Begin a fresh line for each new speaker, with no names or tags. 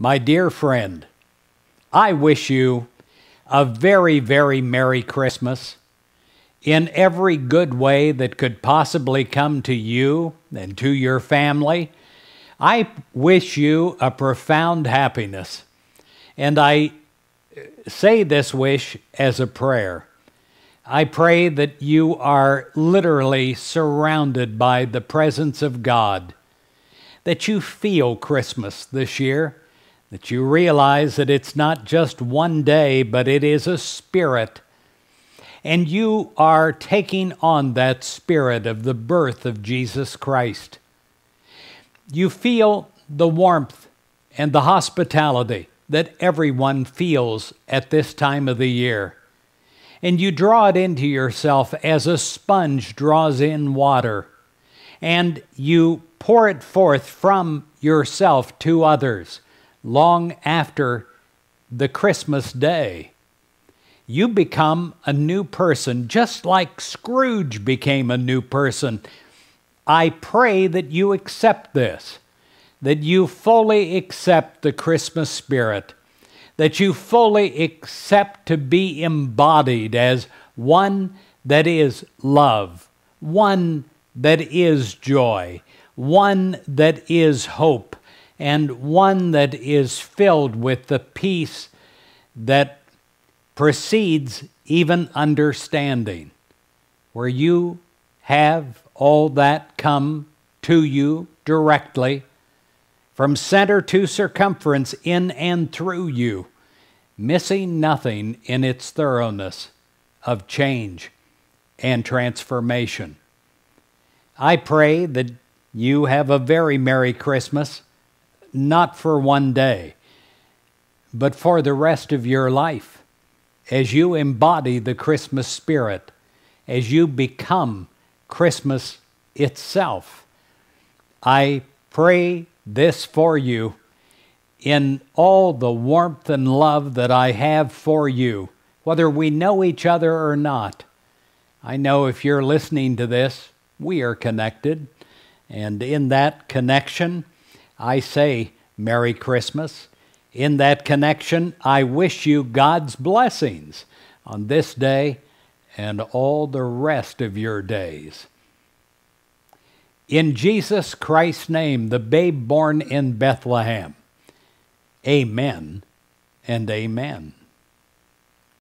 My dear friend, I wish you a very, very Merry Christmas in every good way that could possibly come to you and to your family. I wish you a profound happiness. And I say this wish as a prayer. I pray that you are literally surrounded by the presence of God, that you feel Christmas this year, that you realize that it's not just one day, but it is a spirit. And you are taking on that spirit of the birth of Jesus Christ. You feel the warmth and the hospitality that everyone feels at this time of the year and you draw it into yourself as a sponge draws in water, and you pour it forth from yourself to others long after the Christmas day. You become a new person, just like Scrooge became a new person. I pray that you accept this, that you fully accept the Christmas spirit that you fully accept to be embodied as one that is love, one that is joy, one that is hope, and one that is filled with the peace that precedes even understanding, where you have all that come to you directly from center to circumference, in and through you, missing nothing in its thoroughness of change and transformation. I pray that you have a very Merry Christmas, not for one day, but for the rest of your life, as you embody the Christmas spirit, as you become Christmas itself. I pray this for you in all the warmth and love that I have for you, whether we know each other or not. I know if you're listening to this, we are connected. And in that connection, I say Merry Christmas. In that connection, I wish you God's blessings on this day and all the rest of your days. In Jesus Christ's name, the babe born in Bethlehem. Amen and amen.